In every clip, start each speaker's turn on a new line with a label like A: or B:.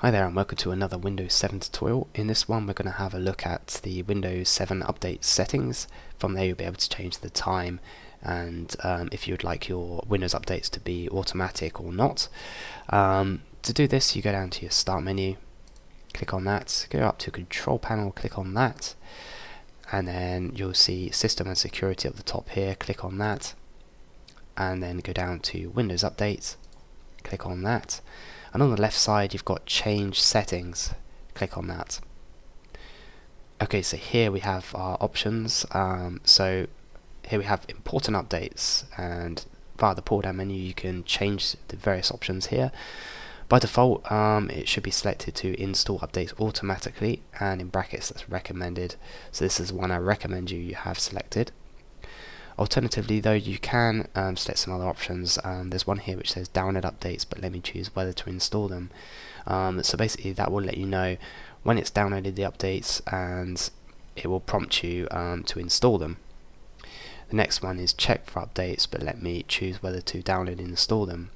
A: Hi there and welcome to another Windows 7 tutorial. In this one we're going to have a look at the Windows 7 update settings. From there you'll be able to change the time and um, if you would like your Windows updates to be automatic or not. Um, to do this you go down to your start menu, click on that, go up to control panel, click on that and then you'll see system and security at the top here, click on that and then go down to Windows updates, click on that and on the left side you've got change settings. Click on that. Okay so here we have our options. Um, so here we have important updates. And via the pull down menu you can change the various options here. By default um, it should be selected to install updates automatically and in brackets that's recommended. So this is one I recommend you you have selected Alternatively though you can um, select some other options. Um, there's one here which says download updates but let me choose whether to install them. Um, so basically that will let you know when it's downloaded the updates and it will prompt you um, to install them. The next one is check for updates but let me choose whether to download and install them.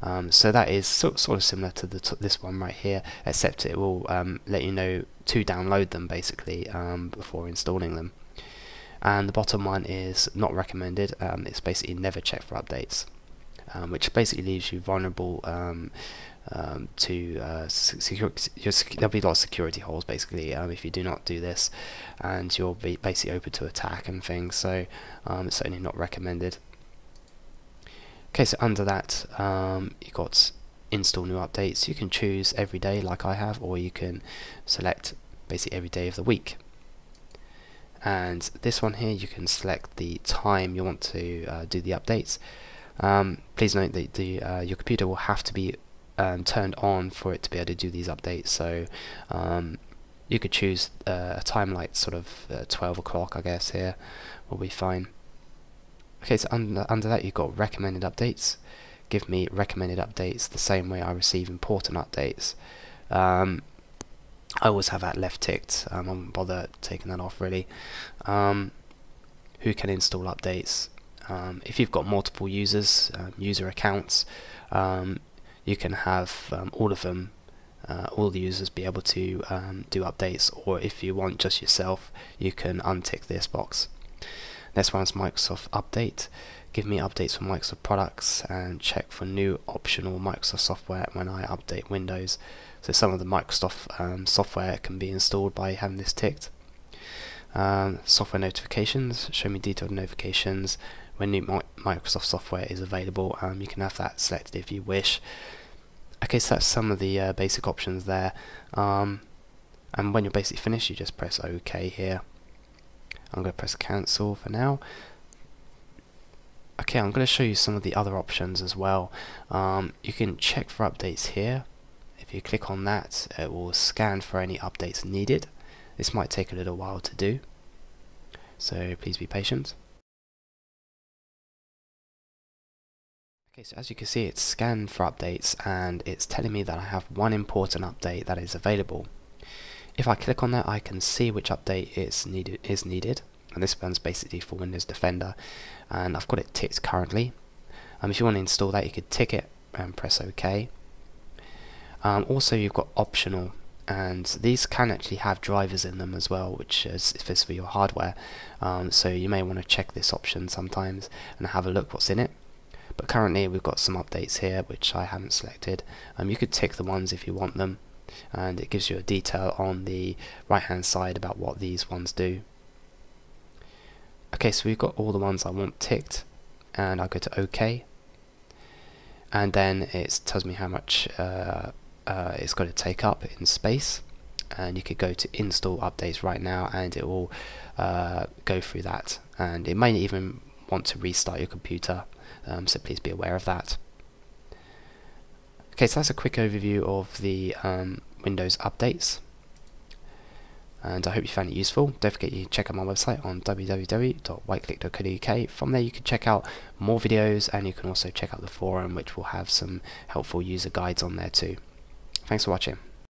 A: Um, so that is so, sort of similar to this one right here except it will um, let you know to download them basically before installing them and the bottom one is not recommended um, it's basically never check for updates um, which basically leaves you vulnerable um, um to uh, secure, there'll be a lot of security holes basically um, if you do not do this and you'll be basically open to attack and things so um, it's certainly not recommended. Okay so under that you've got install new updates. You can choose every day like I have or you can select basically every day of the week and this one here you can select the time you want to uh, do the updates. Um, please note that the uh, your computer will have to be um, turned on for it to be able to do these updates. So um, you could choose uh, a time like sort of uh, 12 o'clock I guess here will be fine. Okay so under, under that you've got recommended updates. Give me recommended updates the same way I receive important updates. Um, I always have that left ticked. Um, I won't bother taking that off really. Um, who can install updates? Um, if you've got multiple users, um, user accounts, um, you can have um, all of them, uh, all the users be able to do updates. Or if you want just yourself, you can untick this box. Next one is Microsoft Update. Give me updates for Microsoft products and check for new optional Microsoft software when I update Windows. So some of the Microsoft um, software can be installed by having this ticked. Um, software notifications, show me detailed notifications when new Mi Microsoft software is available. Um, you can have that selected if you wish. Okay, so that's some of the uh, basic options there. Um, and when you're basically finished, you just press OK here. I'm going to press cancel for now. Okay, I'm going to show you some of the other options as well. Um, you can check for updates here. If you click on that, it will scan for any updates needed. This might take a little while to do, so please be patient. Okay, so as you can see, it's scanned for updates and it's telling me that I have one important update that is available. If I click on that, I can see which update is needed. Is needed, and this one's basically for Windows Defender, and I've got it ticked currently. Um, if you want to install that, you could tick it and press OK. Um, also you've got optional. And these can actually have drivers in them as well which is if it's for your hardware. Um, so you may want to check this option sometimes and have a look what's in it. But currently we've got some updates here which I haven't selected. Um, you could tick the ones if you want them. And it gives you a detail on the right hand side about what these ones do okay so we've got all the ones I want ticked and I'll go to OK. And then it tells me how much uh, uh, it's got to take up in space. And you could go to install updates right now and it will uh, go through that. And it may even want to restart your computer um, so please be aware of that. Okay so that's a quick overview of the um, Windows updates and I hope you found it useful. Don't forget you check out my website on www.whiteclick.co.uk. From there you can check out more videos and you can also check out the forum which will have some helpful user guides on there too. Thanks for watching.